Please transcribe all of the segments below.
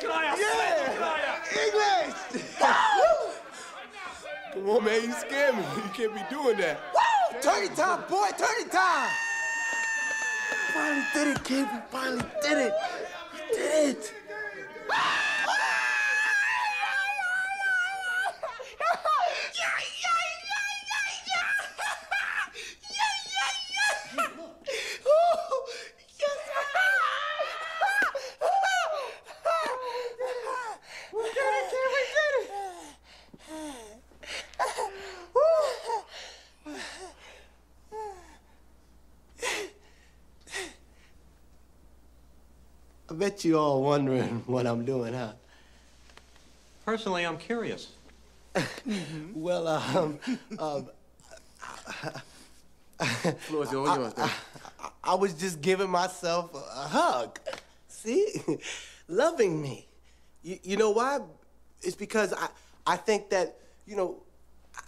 kraja, Yeah. kraja. English! Come on, man, you scared me. You can't be doing that. Woo! Turkey time, boy, turkey time! Finally did it, kid. We finally did it. We did it. I bet you all wondering what I'm doing, huh? Personally, I'm curious. Well, um, um, Floor's all yours, man. I was just giving myself a, a hug. See? Loving me. You, you know why? It's because I, I think that, you know,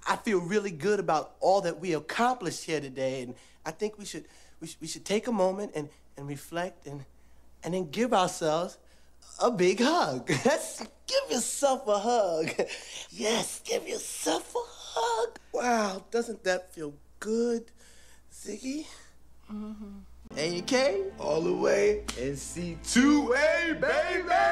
I feel really good about all that we accomplished here today. And I think we should, we should, we should take a moment and, and reflect and, and then give ourselves a big hug. Yes, give yourself a hug. Yes, give yourself a hug. Wow, doesn't that feel good, Ziggy? Mm-hmm. AK all the way and C2A, baby!